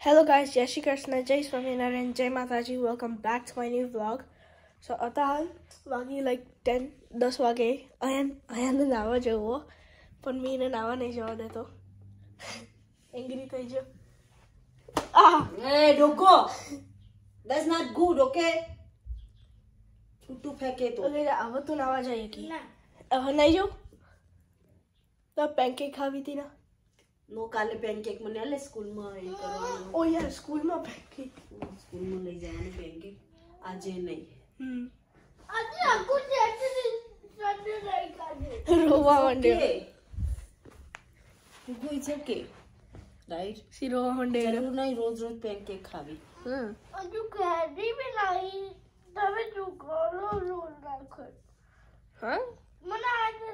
Hello guys, જય શ્રી કૃષ્ણ જય સ્વામિનારાયણ જય Mataji welcome back to my new vlog so અત્યારે વાગી લાઈક ટેન દસ વાગે અયન અયનને નાવા જવો પણ મેં એને નાવા નહીં જવા દેતો એંગ્રી થઈ ગયો આ Hey, Doko! That's not good, okay? છૂટું ફેંકે તો ઓકે હવે તું નાવા જઈએ કે હવે નહીં જાઉં તો પેનકેક ખાવી હતી ના નો કાલે પેનકેક મને આલે સ્કૂલમાં એ કરવાનું ઓ યાર સ્કૂલમાં પેનકેક સ્કૂલમાં લઈ જવાનું પેનકેક આજે નહીં હમ રોવા માંડ્યો Okay. Doko, it's okay. Right? C રોવા માંડ્યો જરૂર નહીં રોજ રોજ પેનકેક ખાવી હમ હા આજે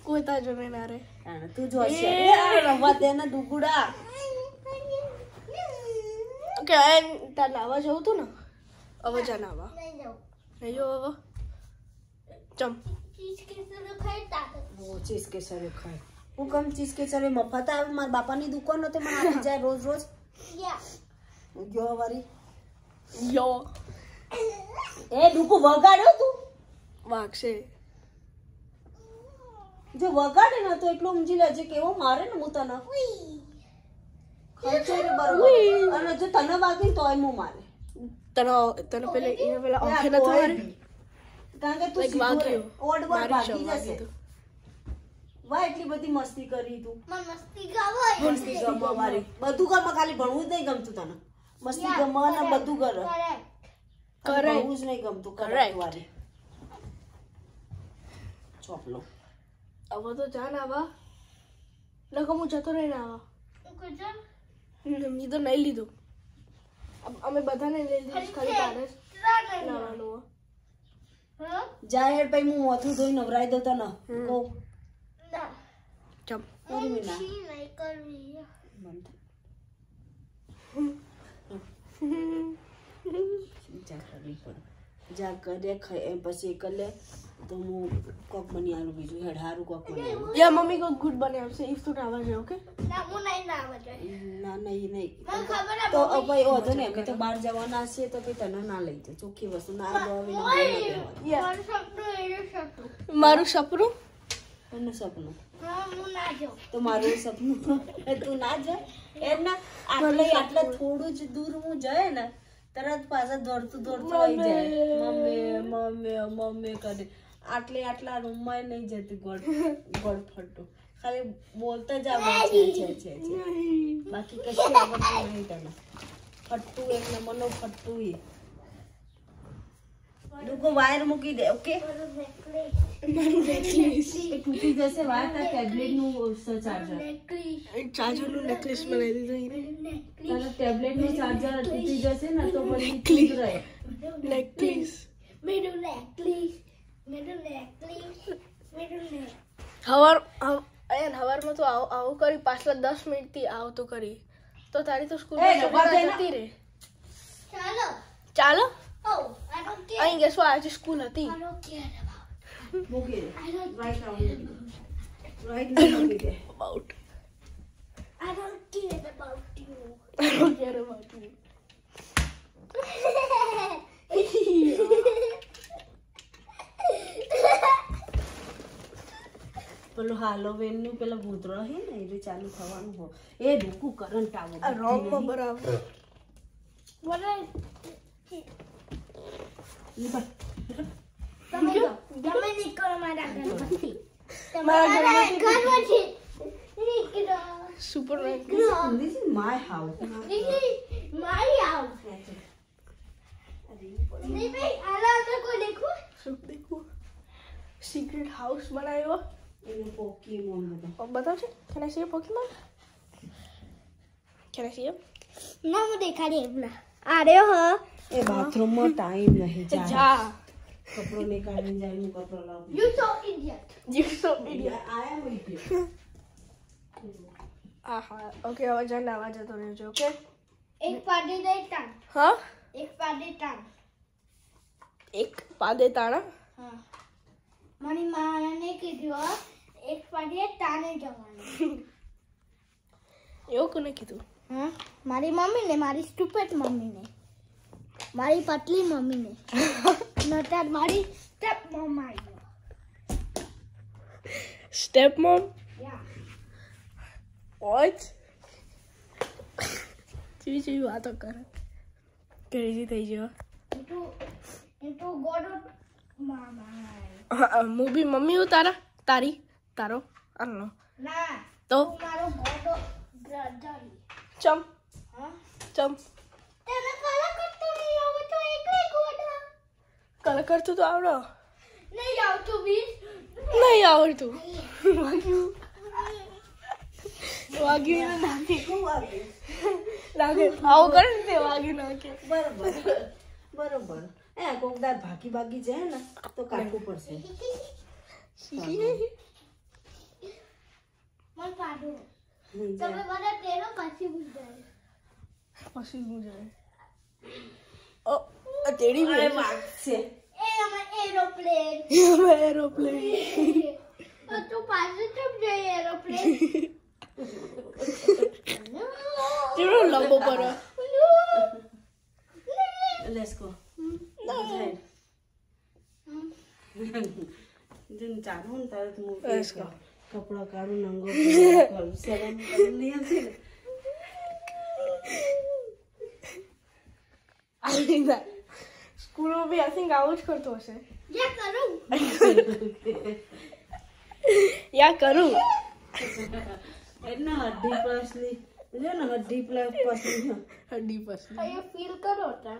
યો કોઈ તા જોડે ના રે હા, તું જો છે રમવા દે ને ડુગુડા ઓકે એન તાર નાવા જવું તું ને હવે જા નાવા નહીં જાઉં નહીં જો હવે ચમ ચીજ કે સર ખાઈ તાકત ઓ ચીઝ કેસરે ખાય હું કમ ચીઝ કેસરે મફત આવે મારા બાપાની દુકાન હતી મને આપી જાય રોજ રોજ યા ગયો વારી યો એ ડુગુ વગાડ્યો તું વાગશે જો વગાડે ને તો એટલું સમજી લેજે કેવો મારે ને હું તને ખર્ચો બરોબર. અને જો તને વાગે તોય હું મારે. તને તને પેલે એને પેલા ઓખે ના, મારે કારણ કે તું. વાગ્યું. ઓડ વાર મારી ભાગી જશે. વાહ એટલી બધી મસ્તી કરી તું. મને મસ્તી ગાવો મસ્તી ગમવા મારી બધું ગમે ખાલી ભણવું જ નહીં ગમતું તને. મસ્તી ગમવા ને બધું કરે કરેક્ટ ભણવું જ નહીં ગમતું કરે વાળી ચોપલો હવે તો જા નાવા નકો હું જતો રહી નાવા કુજર મેં તો નહીં લીધું અમ- અમે બધાને લઈ લીધું છે, ખાલી તારે જ ત્રણ નાવાનું હો. હા જા હેડ પછી હું મોથું ધોઈ નવરાઈ દઉં તને કહો ના ચમ કરી વિના છી નહીં કરવી બંધ. જા કરવી પડે જા કરે ખાય એમ પછી કરી લે તો હું કોક બની આલું બીજું હેડ હારું કોક બની આલું. યા મમ્મી કોઈ ગુડ બનાવશે ઇફ તો આવા જાય ઓકે? ના હું નહીં ના આવે ના નહીં નહીં. મને ખબર તો ભાઈ વાંધો ને અમે તો બહાર જવાના છે તો ભાઈ તને ના લઈ જાય. ચોખ્ખી વસ્તુ ના દવાવી ના મારું સપનું એનું સપનું. મારું સપનું? એનું સપનું? તો મારું સપનું? તું ના જાય? આટલે આટલે થોડું જ દૂર હું જાય ને તરત પાછા દોડતું દોડતું આવી જાય. મમ્મી મમ્મી મમ્મી કરે આટલે આટલા રૂમમાં નહીં જતી ગોળ ગોળ ફરતું ખાલી બોલતા જ આવડે છે છે છે છે બાકી કશું આવડતું નહીં તને ફટ્ટું એક નંબરનું ફટ્ટું એ ડૂગો વાયર મૂકી દે ઓકે મારું નેકલેસ એ તૂટી જશે વાયર તાર ટેબ્લેટ નું ચાર્જર નેકલેસ ચાર્જરનું નેકલેસ બનાવી દીધું એને તારા ટેબ્લેટ નું ચાર્જર તૂટી જશે ને તો પછી ઠીક રહે નેકલેસ મેરું નેકલેસ મેરું નેકલેસ મેરું નેક હવાર અહીંયા હવારમાં તો આવું આવું કરી પાછલા દસ મિનિટથી આવતું કરી તો તારી તો સ્કૂલ એ, ઉભા થઈને. જતી રહે ચાલો ચાલો Oh, I don't care. અહીં ગેસો આજે સ્કૂલ હતી I don't care about. મૂકી દે I don't. Right round right મૂકી દે about I don't care about you. I don't care about you. પેલું હાલોવેનનું પેલા ભૂતરો હે ને એટલે ચાલુ થવાનું હો. એ રૂકુ કરંટ આવો રોંગ બરાબર. બોલે. Super my house my house secret house બનાવ્યો. એનું પોકીમોન બધા બતાવશે can I see Pokemon Can I see it? ના હું દેખાડી એમના આર્યો હ એ બાથરૂમમાં ટાઈમ નહીં જાય Ja. કપડો નીકાળીને જાય હું કપડો લાવું you so idiot You're so idiot. આયા હોય આહા ઓકે હવે જઈને નાવા જતો રહેજો ઓકે એક પાડી દે ટાંગ હા એક પાડી ટાંગ એક પાદે તાણા હા મારી માને કીધું એક પાડીએ તાને જવાનું. એવું કોને કીધું? હા મારી મમ્મીને મારી સ્ટુપેટ મમ્મીને મારી પતલી મમ્મીને. નતર મારી સ્ટેપ મમ આવી સ્ટેપ મમ યા જેવી જેવી વાતો કરે. ક્રેઝી થઈ ગયો. ઇન્ટુ ઇન્ટુ ગોડ મામા. હા, હું બી મમ્મી હું તારા તારી તારો આનો ના તો તું મારો ગોડો બ્રધર ચમ હા ચમ તને કલા કરતો નહીં આવે તો એકલે ગોડા કલ કરતું તો આવડો નહીં આવતું બી નહીં આવડતું વાગ્યું વાગ્યું એને નાખે નાખે આવું કરે ને તે વાગ્યું નાખે બરોબર બરોબર એ કોક દાર ભાગી ભાગી જાય ને તો કાઢવું પડશે મન પાડું હમ, તમે બધા તેનો પછી બુજાય પછી હું જાય ઓ આ તેડી જાય. બી વાગશે એ અમે એરોપ્લેન એરોપ્લેન તો તું પાસે ચમ જાય એરોપ્લેન કેવડો લંબો પર લેટ્સ ગો हाँ। स्कूल भी आई थिंक आउट यसको कपडा काढु नङ्गो सगम लिन्छ I इतना हड्डी पसली, मुझे ना हड्डी पसली। हड्डी पसली. आई फील करो तार.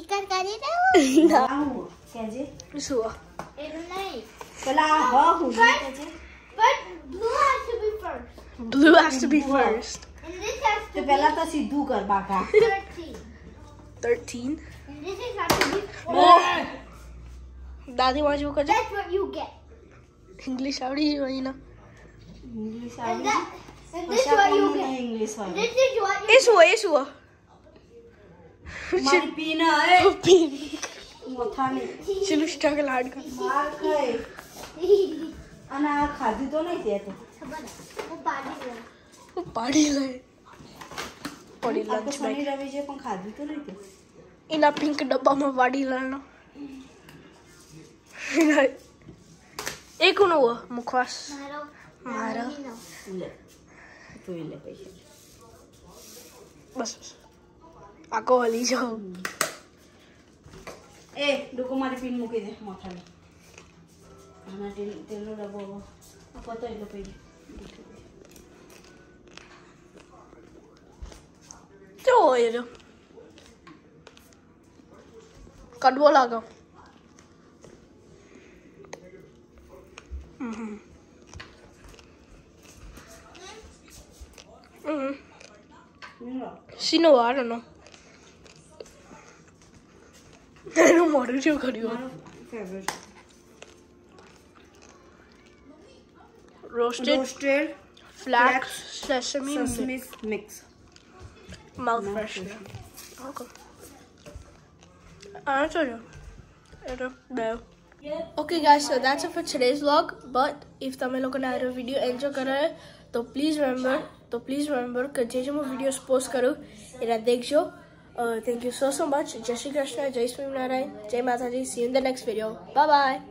Ikan Tahu. Kenji? Suwa. But, but blue has to be first. Blue has to be first. And this has to be... So, first. 13. 13? And this is has to be four. Daddy, wants you to That's what you get. English already, you know. English already. And, that, and this is what you get. English already. This is what you get. It's what, it's what. મારી pin એ pin મોથાની ચીલું struggle hard કર માર ખાઈ અને આ ખાધું તો નહીં તે તો ખબર હું પાડી દઉં હું પાડી લે પડી આ તો લંચ શનિ રવિ છે પણ ખાધું તો નહીં તે એના પિંક ડબ્બામાં પાડી લેવાનો એ કોનો હોય મુખવાસ મારો મારો નાનીનો. લે ધોઈ લે પૈસા બસ બસ આખો હલી જાઓ એ ડોકો મારી પીન મૂકી દે મોથાની આના તેલ તેલનો ડબ્બો આ પતો એટલો પી કેવો હોય એ કડવો લાગો હમ હમ શીનો I don't know. એનું મોઢું શું કર્યું મારો favourite roasted roasted flakes sesame sesame mix mouth freshener. Okay. Answer you. Okay guys, so that's it for today's vlog. But if તમે લોકોને આ વિડીયો એન્જોય કરે તો પ્લીઝ રિમેમ્બર તો પ્લીઝ રિમેમ્બર કે જે જે હું વિડીયોઝ પોસ્ટ કરું એના દેખજો Uh, thank you so, so much. Jai Shri Krishna, Jai Swami Narayan, Jai Mataji. See you in the next video. Bye-bye.